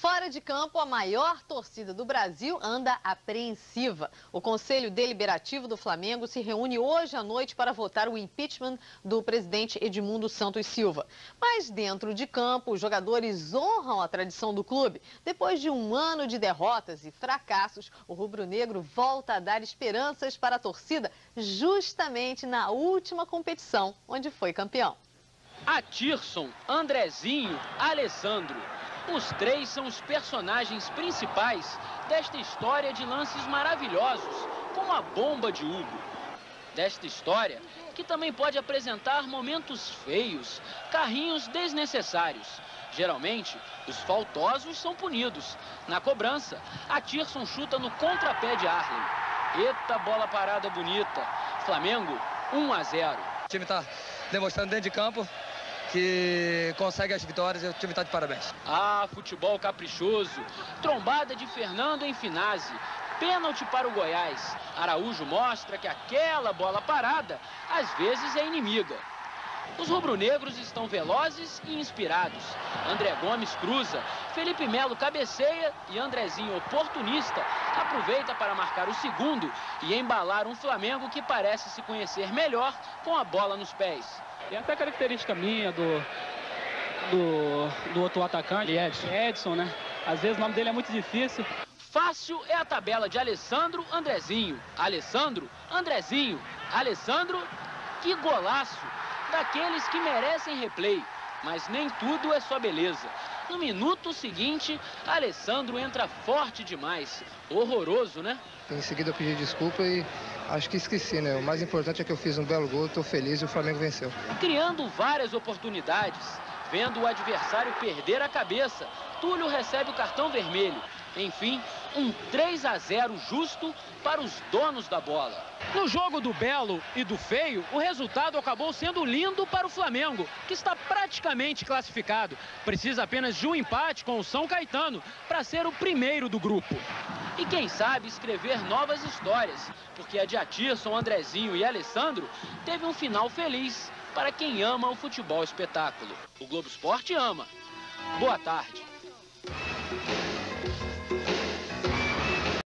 Fora de campo, a maior torcida do Brasil anda apreensiva. O Conselho Deliberativo do Flamengo se reúne hoje à noite para votar o impeachment do presidente Edmundo Santos Silva. Mas dentro de campo, os jogadores honram a tradição do clube. Depois de um ano de derrotas e fracassos, o rubro-negro volta a dar esperanças para a torcida justamente na última competição, onde foi campeão. Atirson, Andrezinho, Alessandro. Os três são os personagens principais desta história de lances maravilhosos, como a bomba de Hugo. Desta história, que também pode apresentar momentos feios, carrinhos desnecessários. Geralmente, os faltosos são punidos. Na cobrança, a Tirson chuta no contrapé de Arlen. Eita bola parada bonita. Flamengo, 1 a 0. O time está demonstrando dentro de campo que consegue as vitórias e o time está de parabéns. Ah, futebol caprichoso. Trombada de Fernando em Finase. Pênalti para o Goiás. Araújo mostra que aquela bola parada às vezes é inimiga. Os rubro-negros estão velozes e inspirados. André Gomes cruza, Felipe Melo cabeceia e Andrezinho, oportunista, aproveita para marcar o segundo e embalar um Flamengo que parece se conhecer melhor com a bola nos pés. E até característica minha do, do, do outro atacante, Edson. Edson, né? Às vezes o nome dele é muito difícil. Fácil é a tabela de Alessandro Andrezinho. Alessandro Andrezinho. Alessandro, que golaço! Daqueles que merecem replay. Mas nem tudo é só beleza. No minuto seguinte, Alessandro entra forte demais. Horroroso, né? Em seguida eu pedi desculpa e acho que esqueci, né? O mais importante é que eu fiz um belo gol, estou feliz e o Flamengo venceu. Criando várias oportunidades, vendo o adversário perder a cabeça, Túlio recebe o cartão vermelho. Enfim, um 3 a 0 justo para os donos da bola. No jogo do belo e do feio, o resultado acabou sendo lindo para o Flamengo, que está praticamente classificado. Precisa apenas de um empate com o São Caetano para ser o primeiro do grupo. E quem sabe escrever novas histórias, porque a de Atirson, Andrezinho e Alessandro teve um final feliz para quem ama o futebol espetáculo. O Globo Esporte ama. Boa tarde.